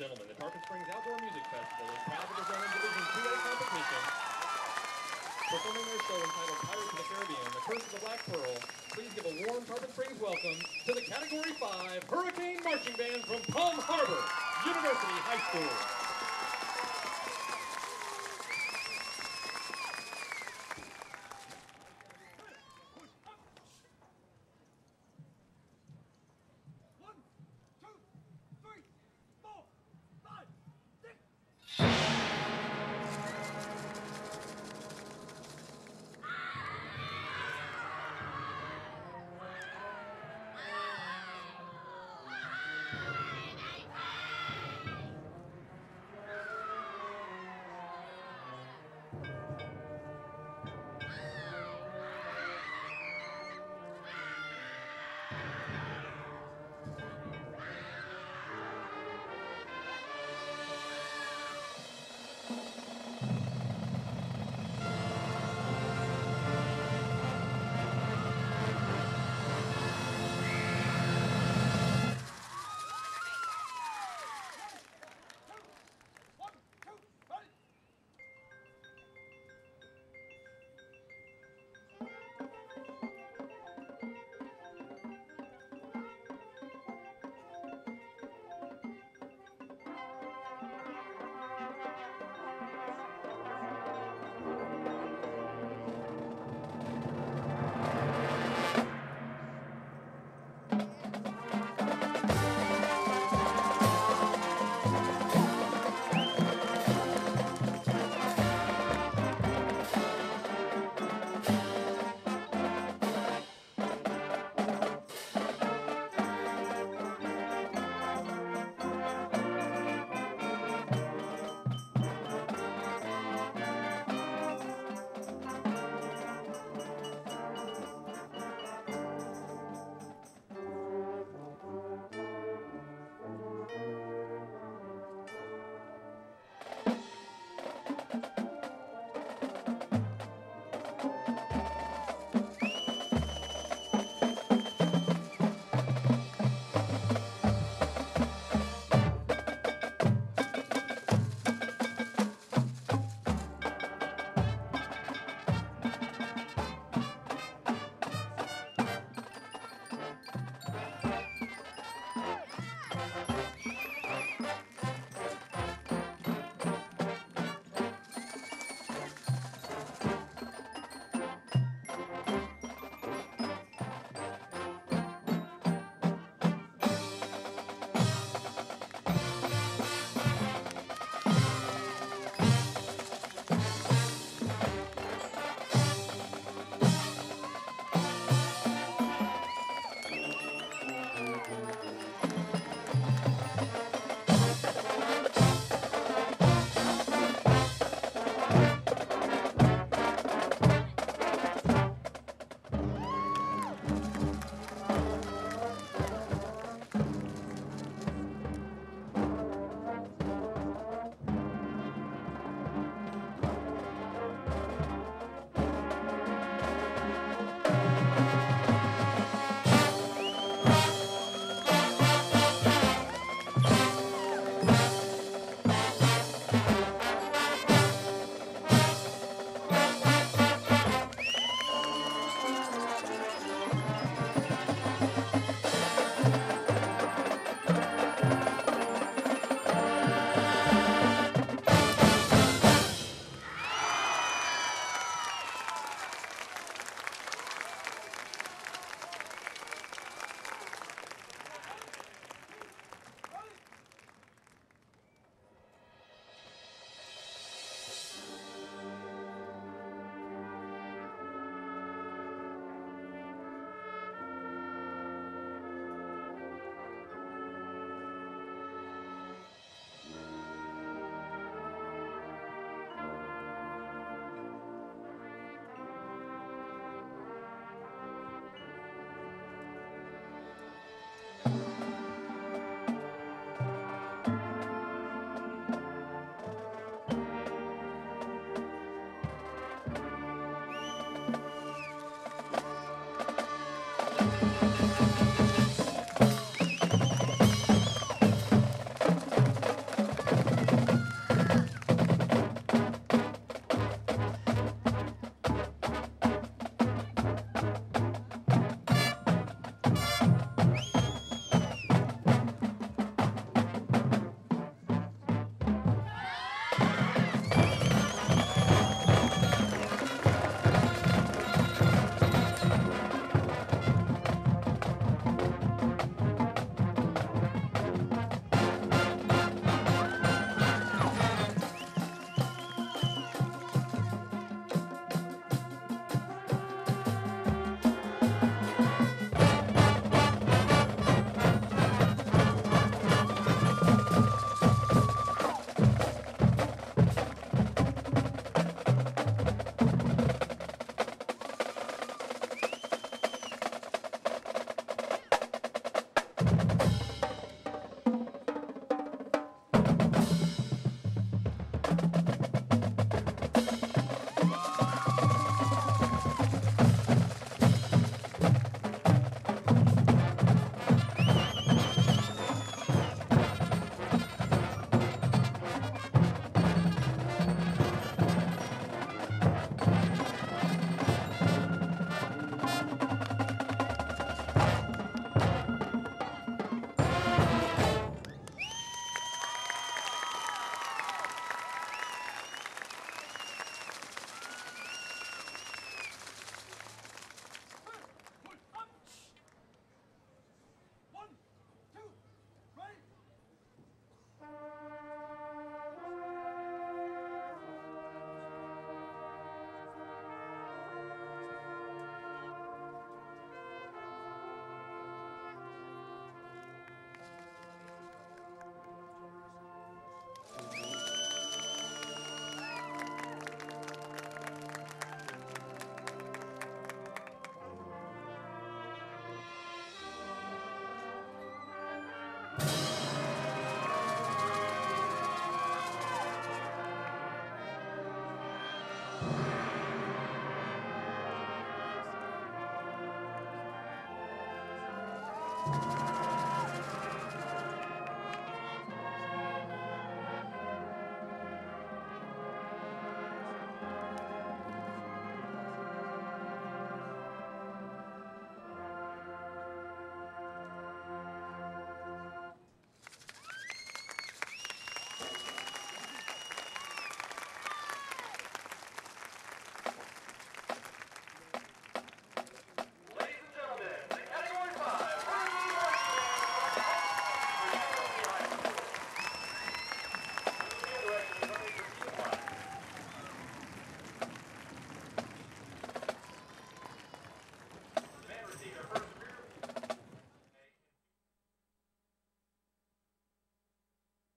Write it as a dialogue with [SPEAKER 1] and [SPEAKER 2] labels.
[SPEAKER 1] gentlemen, the Tarpon Springs Outdoor Music Festival is proud to present in Division 2A competition. Performing their show entitled Pirates of the Caribbean, The Curse of the Black Pearl, please give a warm Tarpon Springs welcome to the Category 5 Hurricane Marching Band from Palm Harbor University High School.